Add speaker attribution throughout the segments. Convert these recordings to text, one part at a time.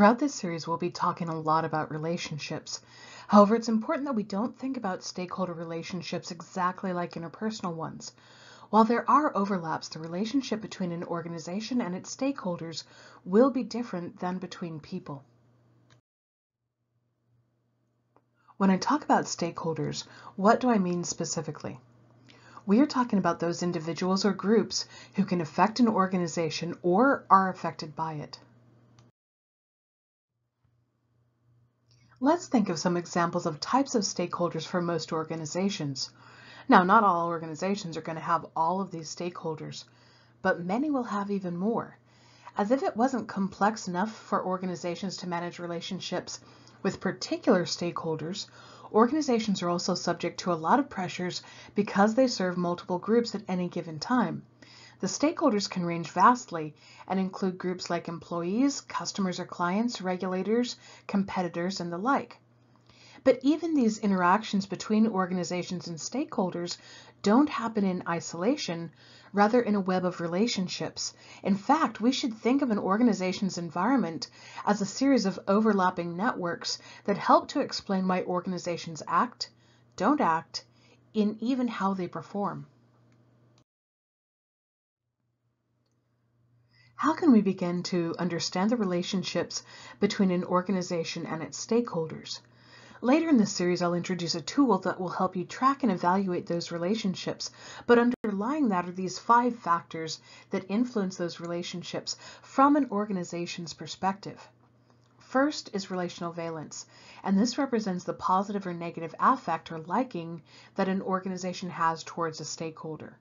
Speaker 1: Throughout this series, we'll be talking a lot about relationships. However, it's important that we don't think about stakeholder relationships exactly like interpersonal ones. While there are overlaps, the relationship between an organization and its stakeholders will be different than between people. When I talk about stakeholders, what do I mean specifically? We are talking about those individuals or groups who can affect an organization or are affected by it. Let's think of some examples of types of stakeholders for most organizations. Now, not all organizations are going to have all of these stakeholders, but many will have even more. As if it wasn't complex enough for organizations to manage relationships with particular stakeholders, organizations are also subject to a lot of pressures because they serve multiple groups at any given time. The stakeholders can range vastly and include groups like employees, customers or clients, regulators, competitors, and the like. But even these interactions between organizations and stakeholders don't happen in isolation, rather in a web of relationships. In fact, we should think of an organization's environment as a series of overlapping networks that help to explain why organizations act, don't act, in even how they perform. How can we begin to understand the relationships between an organization and its stakeholders? Later in this series, I'll introduce a tool that will help you track and evaluate those relationships, but underlying that are these five factors that influence those relationships from an organization's perspective. First is relational valence, and this represents the positive or negative affect or liking that an organization has towards a stakeholder.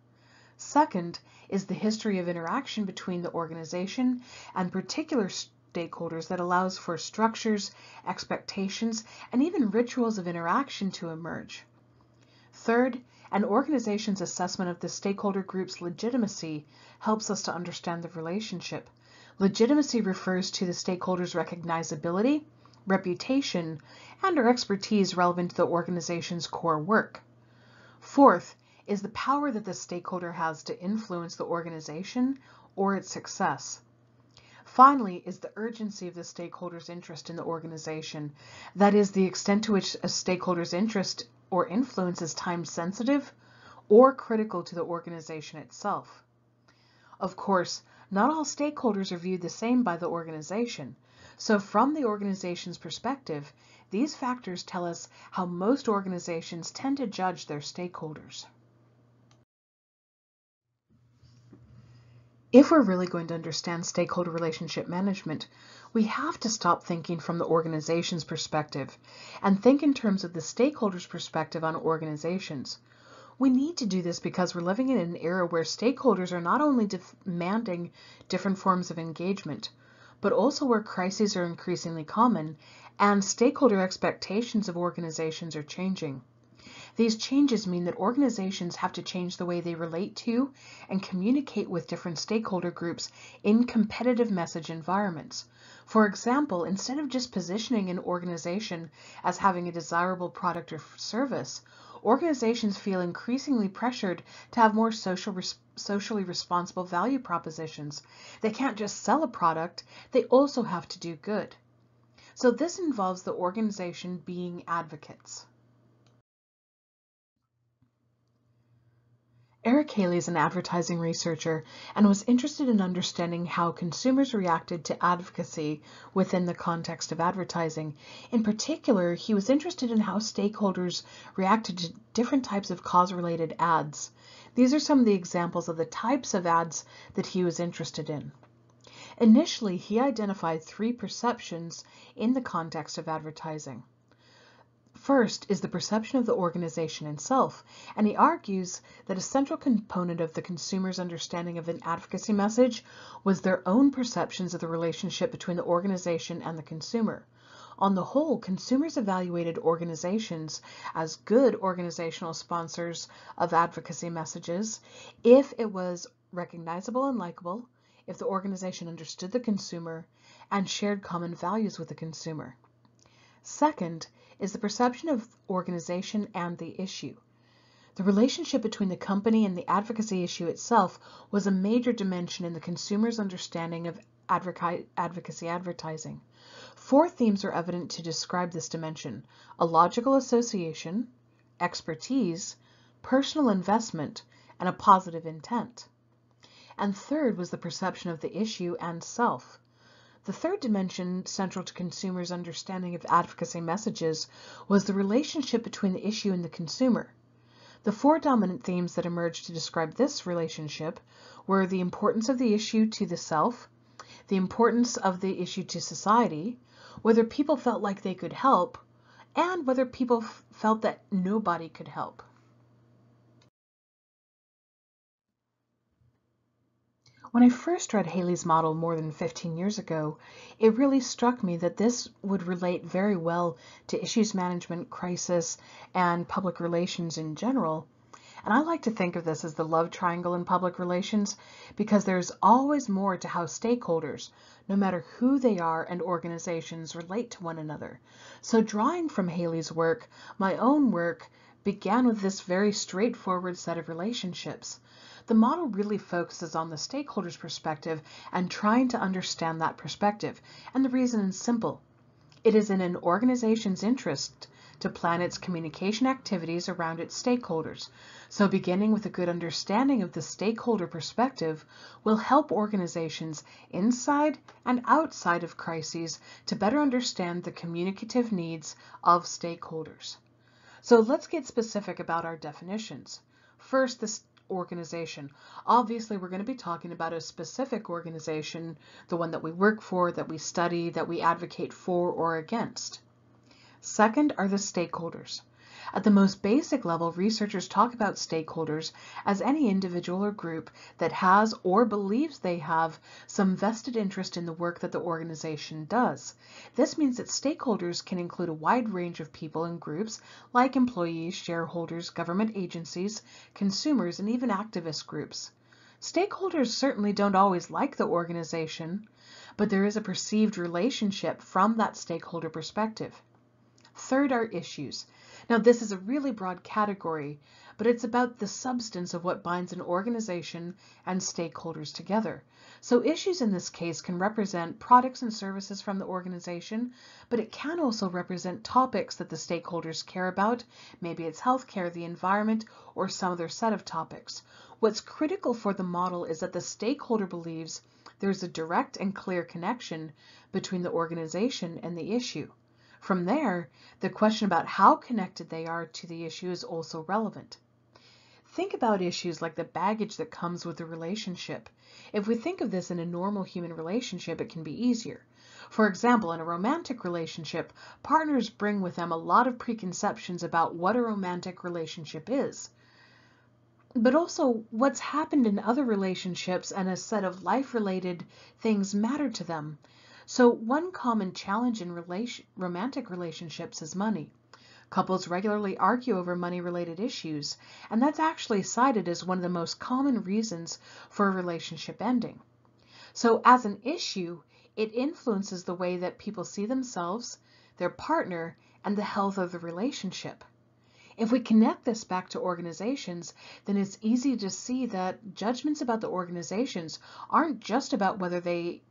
Speaker 1: Second is the history of interaction between the organization and particular stakeholders that allows for structures, expectations, and even rituals of interaction to emerge. Third, an organization's assessment of the stakeholder group's legitimacy helps us to understand the relationship. Legitimacy refers to the stakeholder's recognizability, reputation, and or expertise relevant to the organization's core work. Fourth is the power that the stakeholder has to influence the organization or its success. Finally is the urgency of the stakeholder's interest in the organization. That is the extent to which a stakeholder's interest or influence is time sensitive or critical to the organization itself. Of course, not all stakeholders are viewed the same by the organization. So from the organization's perspective, these factors tell us how most organizations tend to judge their stakeholders. If we're really going to understand stakeholder relationship management, we have to stop thinking from the organization's perspective and think in terms of the stakeholder's perspective on organizations. We need to do this because we're living in an era where stakeholders are not only demanding different forms of engagement, but also where crises are increasingly common and stakeholder expectations of organizations are changing. These changes mean that organizations have to change the way they relate to and communicate with different stakeholder groups in competitive message environments. For example, instead of just positioning an organization as having a desirable product or service, organizations feel increasingly pressured to have more social res socially responsible value propositions. They can't just sell a product, they also have to do good. So this involves the organization being advocates. Eric Haley is an advertising researcher and was interested in understanding how consumers reacted to advocacy within the context of advertising. In particular, he was interested in how stakeholders reacted to different types of cause-related ads. These are some of the examples of the types of ads that he was interested in. Initially, he identified three perceptions in the context of advertising. First is the perception of the organization itself, and he argues that a central component of the consumer's understanding of an advocacy message was their own perceptions of the relationship between the organization and the consumer. On the whole, consumers evaluated organizations as good organizational sponsors of advocacy messages if it was recognizable and likable, if the organization understood the consumer, and shared common values with the consumer. Second is the perception of organization and the issue. The relationship between the company and the advocacy issue itself was a major dimension in the consumer's understanding of advocacy advertising. Four themes are evident to describe this dimension, a logical association, expertise, personal investment, and a positive intent. And third was the perception of the issue and self. The third dimension central to consumers' understanding of advocacy messages was the relationship between the issue and the consumer. The four dominant themes that emerged to describe this relationship were the importance of the issue to the self, the importance of the issue to society, whether people felt like they could help, and whether people felt that nobody could help. When I first read Haley's model more than 15 years ago, it really struck me that this would relate very well to issues management, crisis, and public relations in general. And I like to think of this as the love triangle in public relations because there's always more to how stakeholders, no matter who they are and organizations, relate to one another. So drawing from Haley's work, my own work began with this very straightforward set of relationships. The model really focuses on the stakeholder's perspective and trying to understand that perspective. And the reason is simple. It is in an organization's interest to plan its communication activities around its stakeholders. So beginning with a good understanding of the stakeholder perspective will help organizations inside and outside of crises to better understand the communicative needs of stakeholders. So let's get specific about our definitions. First, the organization. Obviously, we're going to be talking about a specific organization, the one that we work for, that we study, that we advocate for or against. Second are the stakeholders. At the most basic level, researchers talk about stakeholders as any individual or group that has or believes they have some vested interest in the work that the organization does. This means that stakeholders can include a wide range of people and groups like employees, shareholders, government agencies, consumers, and even activist groups. Stakeholders certainly don't always like the organization, but there is a perceived relationship from that stakeholder perspective. Third are issues. Now, this is a really broad category, but it's about the substance of what binds an organization and stakeholders together. So issues in this case can represent products and services from the organization, but it can also represent topics that the stakeholders care about. Maybe it's healthcare, the environment, or some other set of topics. What's critical for the model is that the stakeholder believes there's a direct and clear connection between the organization and the issue. From there, the question about how connected they are to the issue is also relevant. Think about issues like the baggage that comes with a relationship. If we think of this in a normal human relationship, it can be easier. For example, in a romantic relationship, partners bring with them a lot of preconceptions about what a romantic relationship is. But also what's happened in other relationships and a set of life-related things matter to them. So one common challenge in relation, romantic relationships is money. Couples regularly argue over money-related issues, and that's actually cited as one of the most common reasons for a relationship ending. So as an issue, it influences the way that people see themselves, their partner, and the health of the relationship. If we connect this back to organizations, then it's easy to see that judgments about the organizations aren't just about whether they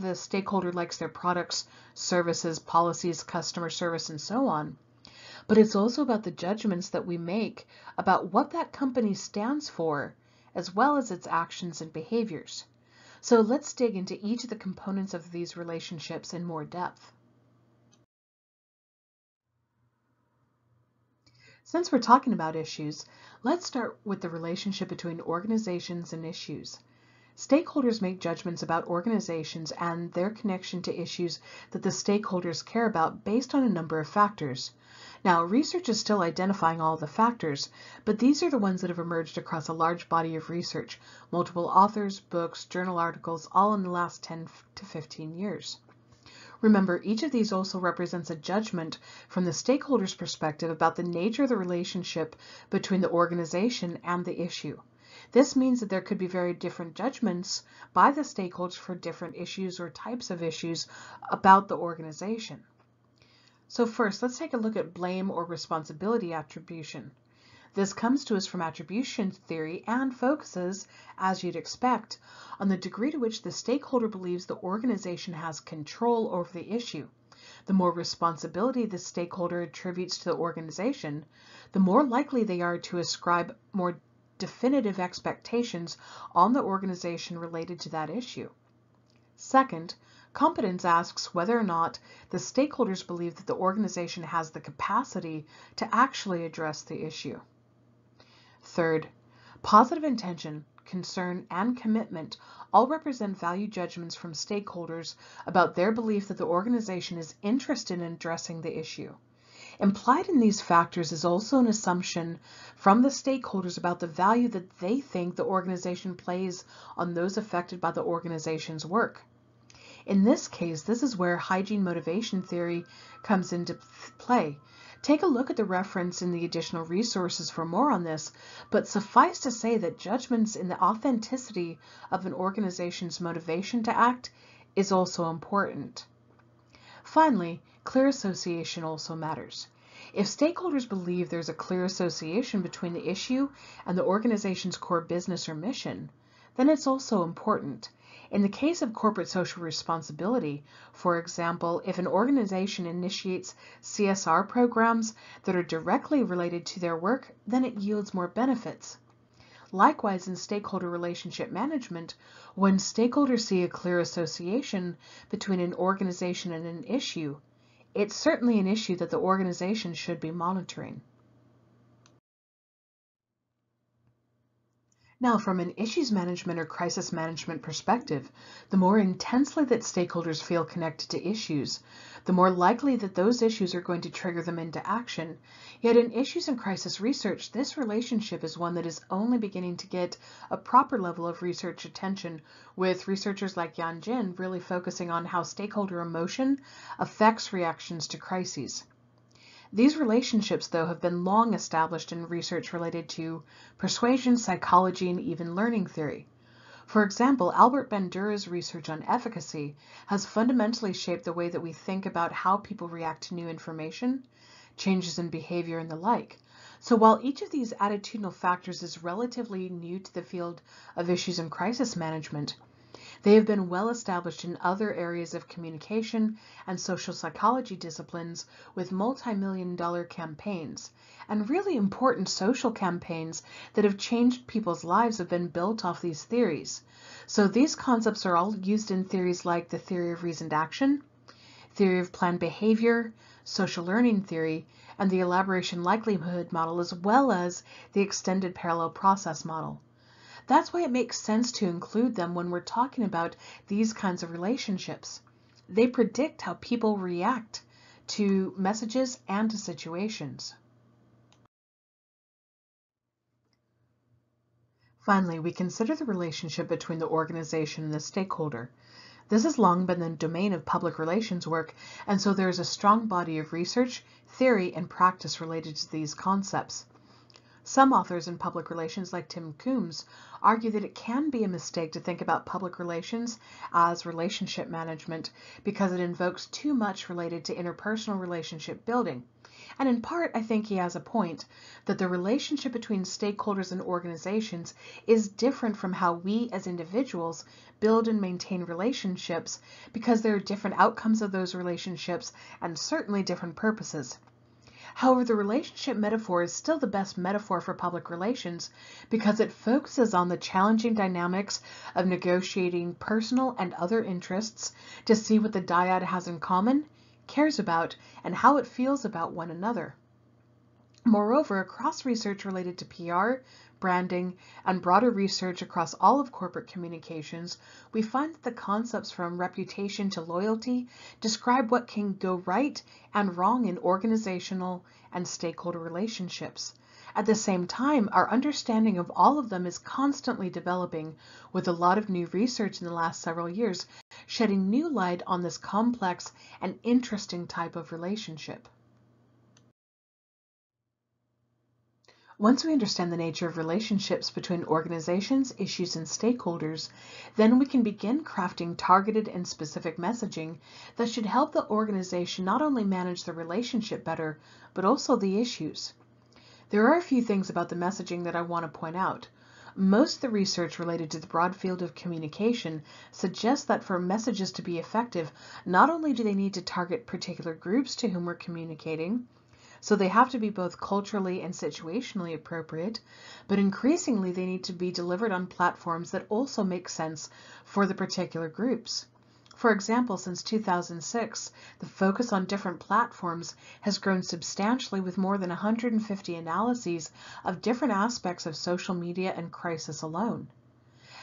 Speaker 1: the stakeholder likes their products, services, policies, customer service, and so on. But it's also about the judgments that we make about what that company stands for, as well as its actions and behaviors. So let's dig into each of the components of these relationships in more depth. Since we're talking about issues, let's start with the relationship between organizations and issues. Stakeholders make judgments about organizations and their connection to issues that the stakeholders care about based on a number of factors. Now, research is still identifying all the factors, but these are the ones that have emerged across a large body of research, multiple authors, books, journal articles, all in the last 10 to 15 years. Remember, each of these also represents a judgment from the stakeholder's perspective about the nature of the relationship between the organization and the issue. This means that there could be very different judgments by the stakeholders for different issues or types of issues about the organization. So first, let's take a look at blame or responsibility attribution. This comes to us from attribution theory and focuses, as you'd expect, on the degree to which the stakeholder believes the organization has control over the issue. The more responsibility the stakeholder attributes to the organization, the more likely they are to ascribe more definitive expectations on the organization related to that issue. Second, competence asks whether or not the stakeholders believe that the organization has the capacity to actually address the issue. Third, positive intention, concern, and commitment all represent value judgments from stakeholders about their belief that the organization is interested in addressing the issue. Implied in these factors is also an assumption from the stakeholders about the value that they think the organization plays on those affected by the organization's work. In this case, this is where hygiene motivation theory comes into play. Take a look at the reference in the additional resources for more on this, but suffice to say that judgments in the authenticity of an organization's motivation to act is also important. Finally, clear association also matters. If stakeholders believe there's a clear association between the issue and the organization's core business or mission, then it's also important. In the case of corporate social responsibility, for example, if an organization initiates CSR programs that are directly related to their work, then it yields more benefits. Likewise, in stakeholder relationship management, when stakeholders see a clear association between an organization and an issue, it's certainly an issue that the organization should be monitoring. Now, from an issues management or crisis management perspective, the more intensely that stakeholders feel connected to issues, the more likely that those issues are going to trigger them into action. Yet in issues and crisis research, this relationship is one that is only beginning to get a proper level of research attention, with researchers like Yan Jin really focusing on how stakeholder emotion affects reactions to crises. These relationships, though, have been long established in research related to persuasion, psychology, and even learning theory. For example, Albert Bandura's research on efficacy has fundamentally shaped the way that we think about how people react to new information, changes in behavior, and the like. So while each of these attitudinal factors is relatively new to the field of issues and crisis management, they have been well established in other areas of communication and social psychology disciplines with multi-million dollar campaigns. And really important social campaigns that have changed people's lives have been built off these theories. So these concepts are all used in theories like the theory of reasoned action, theory of planned behavior, social learning theory, and the elaboration likelihood model, as well as the extended parallel process model. That's why it makes sense to include them when we're talking about these kinds of relationships. They predict how people react to messages and to situations. Finally, we consider the relationship between the organization and the stakeholder. This has long been the domain of public relations work, and so there is a strong body of research, theory, and practice related to these concepts. Some authors in public relations, like Tim Coombs, argue that it can be a mistake to think about public relations as relationship management because it invokes too much related to interpersonal relationship building. And in part, I think he has a point that the relationship between stakeholders and organizations is different from how we as individuals build and maintain relationships because there are different outcomes of those relationships and certainly different purposes. However, the relationship metaphor is still the best metaphor for public relations because it focuses on the challenging dynamics of negotiating personal and other interests to see what the dyad has in common, cares about, and how it feels about one another. Moreover, across research related to PR, branding, and broader research across all of corporate communications, we find that the concepts from reputation to loyalty describe what can go right and wrong in organizational and stakeholder relationships. At the same time, our understanding of all of them is constantly developing, with a lot of new research in the last several years shedding new light on this complex and interesting type of relationship. Once we understand the nature of relationships between organizations, issues, and stakeholders, then we can begin crafting targeted and specific messaging that should help the organization not only manage the relationship better, but also the issues. There are a few things about the messaging that I want to point out. Most of the research related to the broad field of communication suggests that for messages to be effective, not only do they need to target particular groups to whom we're communicating, so they have to be both culturally and situationally appropriate, but increasingly they need to be delivered on platforms that also make sense for the particular groups. For example, since 2006, the focus on different platforms has grown substantially with more than 150 analyses of different aspects of social media and crisis alone.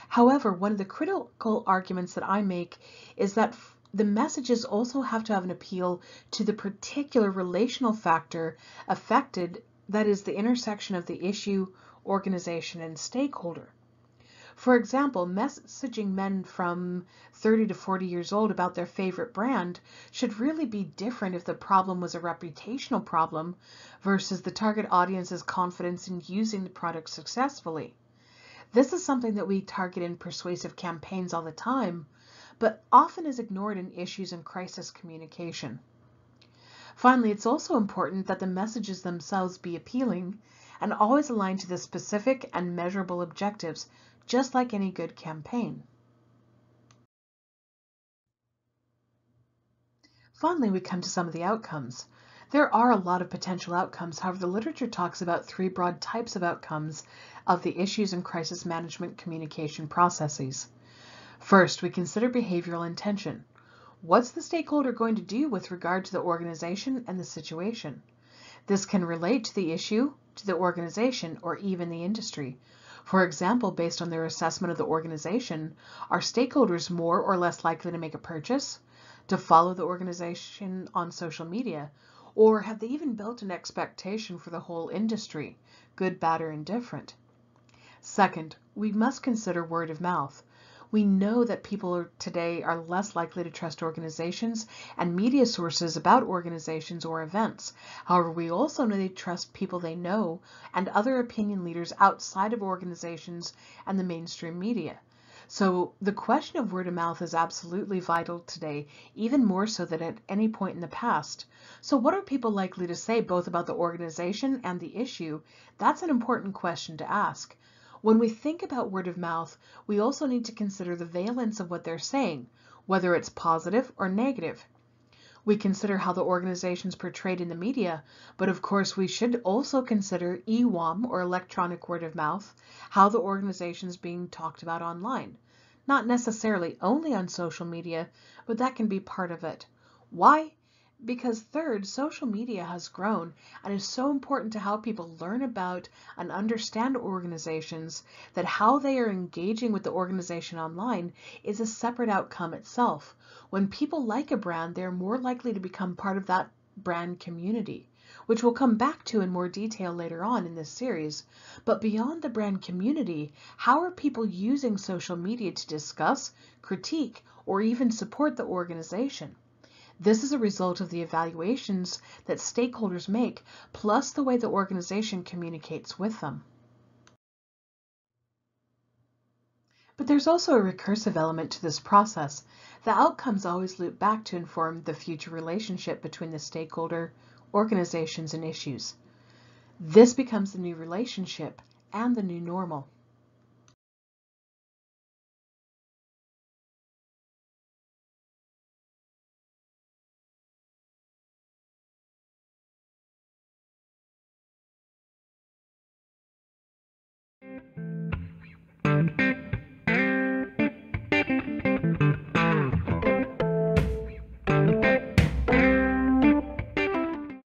Speaker 1: However, one of the critical arguments that I make is that the messages also have to have an appeal to the particular relational factor affected, that is the intersection of the issue, organization, and stakeholder. For example, messaging men from 30 to 40 years old about their favorite brand should really be different if the problem was a reputational problem versus the target audience's confidence in using the product successfully. This is something that we target in persuasive campaigns all the time, but often is ignored in issues and crisis communication. Finally, it's also important that the messages themselves be appealing and always aligned to the specific and measurable objectives just like any good campaign. Finally, we come to some of the outcomes. There are a lot of potential outcomes. However, the literature talks about three broad types of outcomes of the issues and crisis management communication processes. First, we consider behavioral intention. What's the stakeholder going to do with regard to the organization and the situation? This can relate to the issue, to the organization, or even the industry. For example, based on their assessment of the organization, are stakeholders more or less likely to make a purchase, to follow the organization on social media, or have they even built an expectation for the whole industry, good, bad, or indifferent? Second, we must consider word of mouth. We know that people today are less likely to trust organizations and media sources about organizations or events. However, we also know they trust people they know and other opinion leaders outside of organizations and the mainstream media. So the question of word of mouth is absolutely vital today, even more so than at any point in the past. So what are people likely to say both about the organization and the issue? That's an important question to ask. When we think about word of mouth, we also need to consider the valence of what they're saying, whether it's positive or negative. We consider how the organization's portrayed in the media, but of course we should also consider EWOM or electronic word of mouth, how the organization is being talked about online. Not necessarily only on social media, but that can be part of it. Why? Because third, social media has grown and is so important to how people learn about and understand organizations that how they are engaging with the organization online is a separate outcome itself. When people like a brand, they're more likely to become part of that brand community which we'll come back to in more detail later on in this series. But beyond the brand community, how are people using social media to discuss, critique, or even support the organization? This is a result of the evaluations that stakeholders make, plus the way the organization communicates with them. But there's also a recursive element to this process. The outcomes always loop back to inform the future relationship between the stakeholder, organizations, and issues. This becomes the new relationship and the new normal.